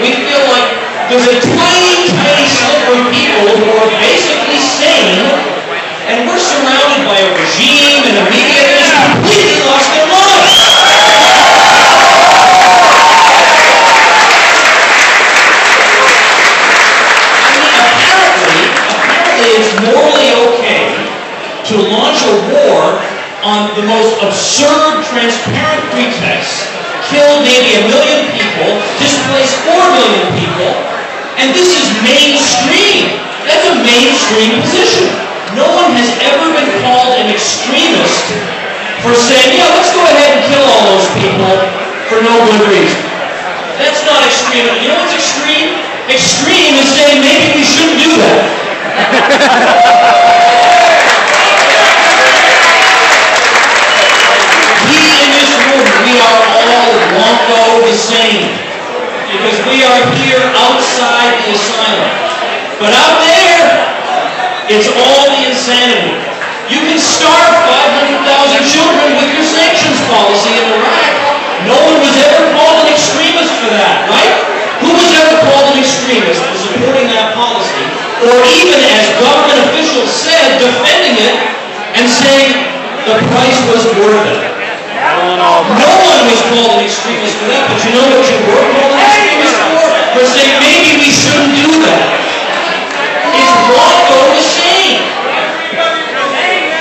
We feel like there's a tiny, tiny sliver of people who are basically sane, and we're surrounded by a regime and a media that has completely lost their minds. I mean, apparently, apparently it's morally okay to launch a war on the most absurd, transparent pretext, kill maybe a million people, displace four million people, and this is mainstream. That's a mainstream position. No one has ever been called an extremist for saying, yeah, let's go ahead and kill all those people for no good reason. That's not extreme. You know what's extreme? Extreme is saying maybe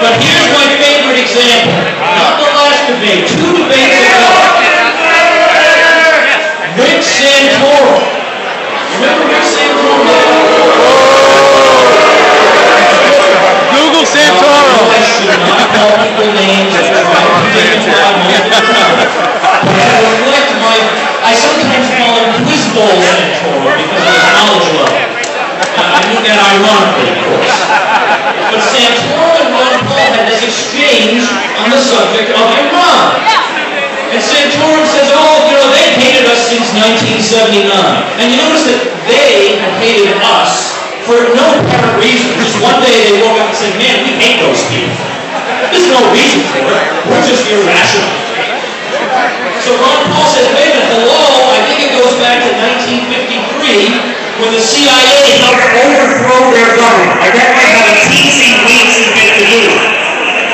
But here's my favorite example. Not the last debate, two debates ago. Rick Santorum. Remember Rick Santorum? Google I Santoro. should not call people names and try to dignify my But to reflect my, I sometimes call him quiz bowl Santorum because of his knowledge level. I mean that ironically. But Santorum and Ron Paul had this exchange on the subject of Iran. And Santorum says, oh, you know, they've hated us since 1979. And you notice that they have hated us for no apparent reason. Just one day they woke up and said, man, we hate those people. There's no reason for it. We're just irrational. So Ron Paul says, wait a minute, hello, I think it goes back to 1953 when the CIA helped overthrow their government. I might have a teensy to do.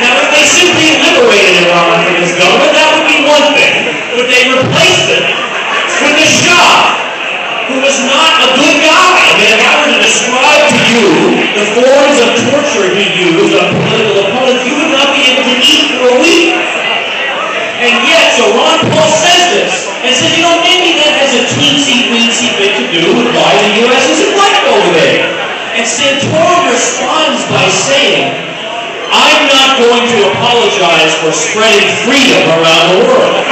Now, if they simply liberated Iran from his government, that would be one thing. But they replaced it And Santorum responds by saying, I'm not going to apologize for spreading freedom around the world.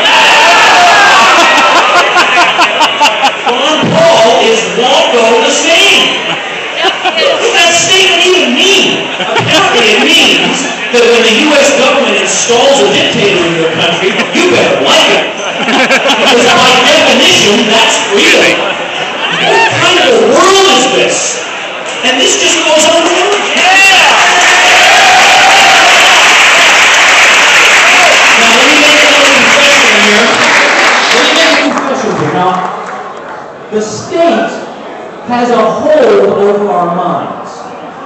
Has a hold over our minds.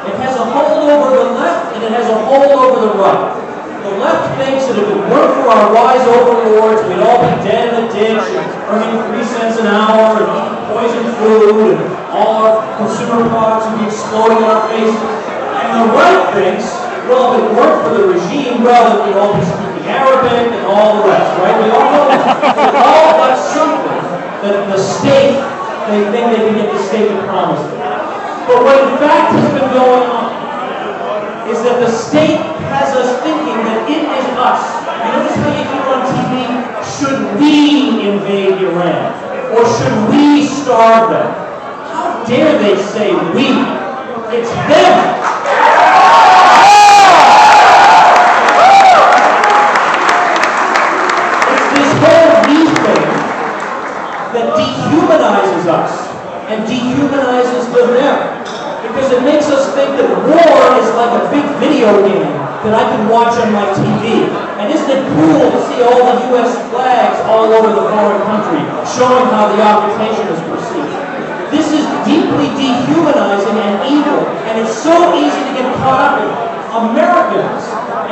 It has a hold over the left and it has a hold over the right. The left thinks that if it weren't for our wise overlords, we'd all be dead in a ditch and earning three cents an hour and eating poison food and all our consumer products would be exploding in our faces. And the right thinks, well, if it weren't for the regime, well, we'd all be speaking Arabic and all the rest, right? We all know that. All got something that the state, they think they can get the state to promise them. But what in fact has been going on is that the state has us thinking that it is us. You notice how you hear on TV, should we invade Iran? Or should we starve them? How dare they say we? It's them. Dehumanizes us and dehumanizes them. Because it makes us think that war is like a big video game that I can watch on my TV. And isn't it cool to see all the U.S. flags all over the foreign country showing how the occupation is perceived? This is deeply dehumanizing and evil, and it's so easy to get caught up in. Americans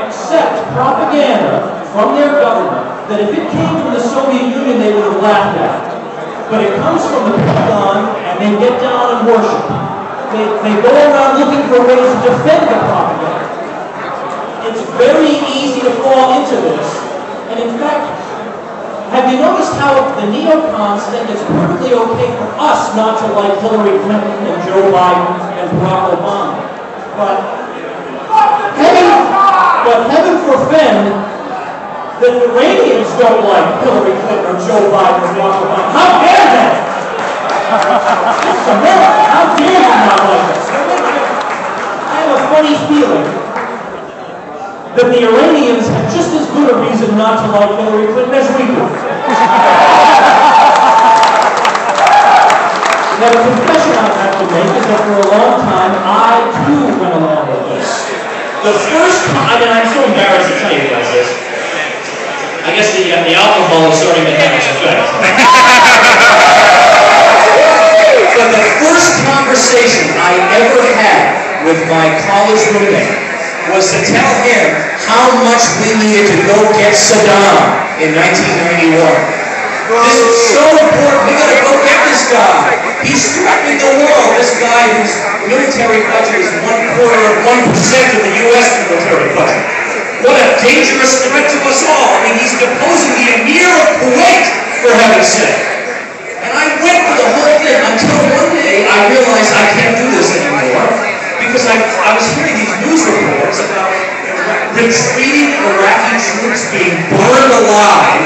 accept propaganda from their government that if it came from the Soviet Union, they would have laughed at it. But it comes from the Pentagon, and they get down and worship. They, they go around looking for ways to defend the propaganda. It's very easy to fall into this, and in fact, have you noticed how the neocons think it's perfectly okay for us not to like Hillary Clinton and Joe Biden and Barack Obama? But heaven, but heaven forfend that the Iranians don't like Hillary Clinton or Joe Biden or Barack Obama. How dare they? America. How dare you not like us? I have a funny feeling that the Iranians have just as good a reason not to like Hillary Clinton as we do. Now, the confession I have to make is that for a long time, I too went along with this. The first time, I mean, I'm so embarrassed to tell you guys this. I guess the, uh, the alcohol is starting to have its effect. but the first conversation I ever had with my college roommate was to tell him how much we needed to go get Saddam in 1991. This is so important. We gotta go get this guy. He's threatening the world. This guy whose military budget is one quarter of one percent of the U.S. military budget. A dangerous threat to us all. I mean, he's deposing the emir of Kuwait, for heaven's sake. And I went for the whole thing until one day I realized I can't do this anymore because I, I was hearing these news reports about retreating Iraqi troops being burned alive,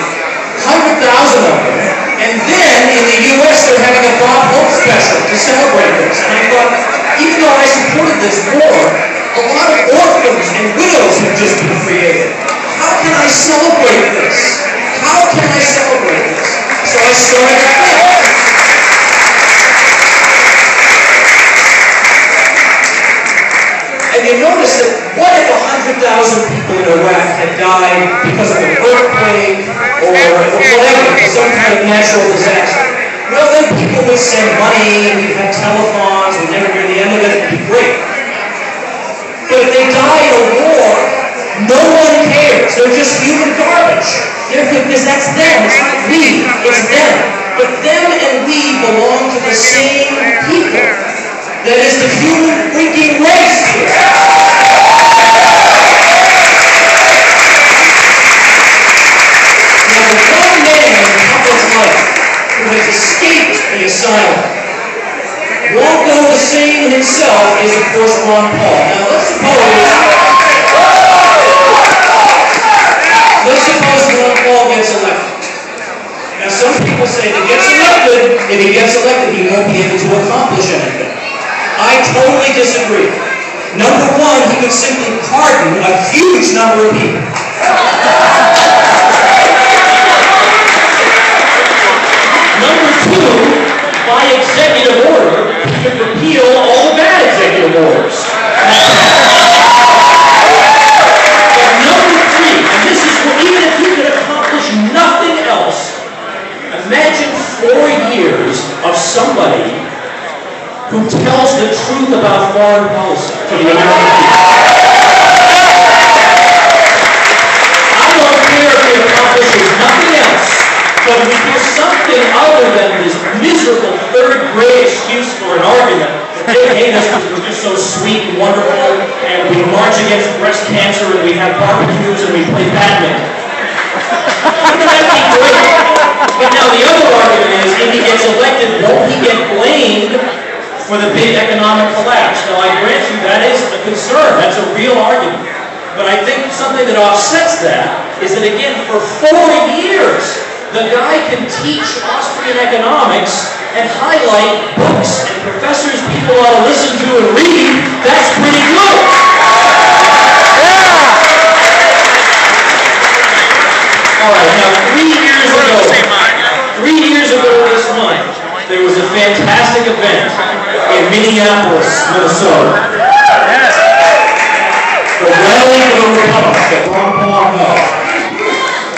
100,000 of them, and then in the U.S. they're having a Bob Hope special to celebrate this. And I thought, even though I supported this war, a lot of orphans and widows have just been created. How can I celebrate this? How can I celebrate this? So I started. And you notice that what if 100,000 people in Iraq had died because of an earthquake or whatever, some kind of natural disaster? Well, then people would send money, we'd have telephones, we'd never hear the end of it, it'd be great. But if they die in a war, no one cares. They're just human garbage. Know, because that's them. It's not we. It's them. But them and we belong to the same people. That is the human freaking race here. Now, the one man in Pablo's life who has escaped the asylum won't go the same himself is, of course, Ron Paul. Now, let's Paul gets elected. Now, some people say if he gets elected, if he gets elected, he won't be able to accomplish anything. I totally disagree. Number one, he would simply pardon a huge number of people. Number two, by executive order, he could repeal all the bad executive orders. Truth about foreign policy to the American people. I don't care if he accomplishes nothing else, but if we do something other than this miserable third grade excuse for an argument that they hate us because we're just so sweet and wonderful, and we march against breast cancer, and we have barbecues, and we play badminton. Wouldn't that be great? But now the other argument is, if he gets elected, won't he get blamed for the big economic collapse? Now, I grant you, that is a concern, that's a real argument. But I think something that offsets that is that again, for four years, the guy can teach Austrian economics and highlight books and professors people ought to listen to and read. That's pretty good. Yeah. All right, now three years ago, three years ago this month, there was a fantastic event in Minneapolis, Minnesota. The Rally for the Republic that Ron Paul held.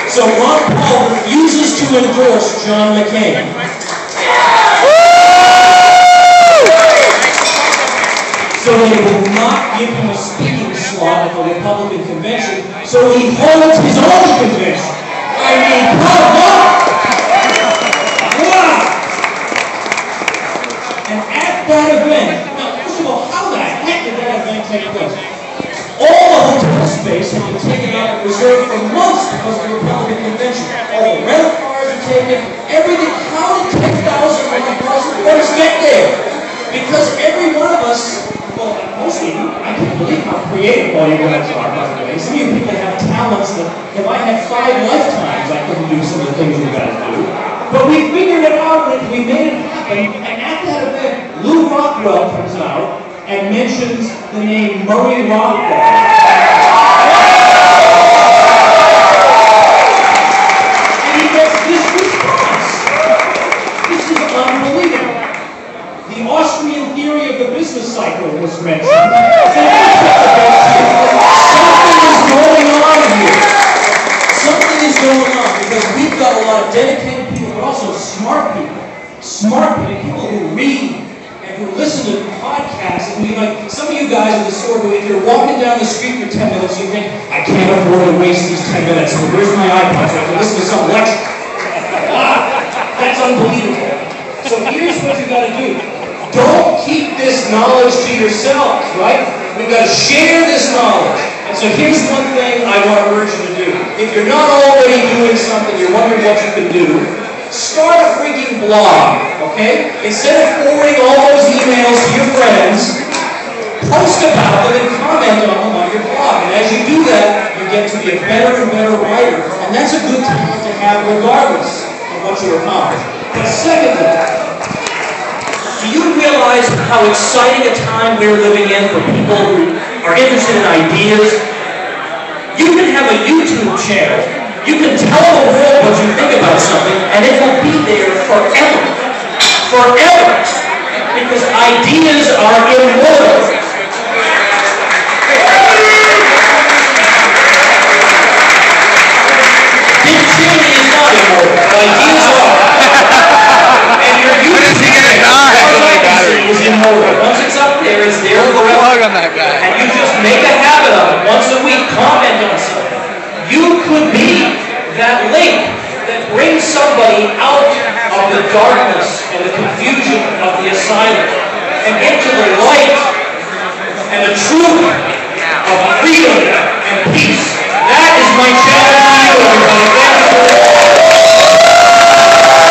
So Ron Paul refuses to endorse John McCain. So they will not give him a speaking slot at the Republican convention, so he holds his own convention. I mean, come on! Taken out and reserved for months because of the Republican convention. All the rental cars are taken, everything. How did 10,000 Republican supporters get there? Because every one of us, well, most of you, I can't believe how creative all you guys are, by the way. Some of you people have talents that if I had five lifetimes, I couldn't do some of the things you guys do. But we figured it out, and we made it happen, and at that event, Lew Rockwell comes out and mentions the name Murray Rothbard. And he gets this response. This is unbelievable. The Austrian theory of the business cycle was mentioned. Something is going on here. Something is going on because we've got a lot of dedicated people, but also smart people. Smart people, people who read and who listen to podcasts. And we like some of you guys are the sort who if you're walking down the street for 10 minutes, you think, I can't afford to waste these 10 minutes. So where's my iPod? So I can listen to some lecture. That's unbelievable. So here's what you gotta do. Don't keep this knowledge to yourselves, right? We've got to share this knowledge. And so here's one thing I want to urge you to do. If you're not already doing something, you're wondering what you can do, start a freaking blog, okay? Instead of forwarding all those emails to your friends, post about them and comment on them on your blog. And as you do that, you get to be a better and better writer. And that's a good talent to have regardless of what you accomplish. But secondly, do you realize how exciting a time we're living in for people who are interested in ideas? You can have a YouTube channel. You can tell the world what you think about something, and it will be there forever. Forever. Because ideas are immortal. On that guy. And you just make a habit of it. Once a week, comment on something. You could be that link that brings somebody out of the darkness and the confusion of the asylum and into the light and the truth of freedom and peace. That is my challenge to you, everybody.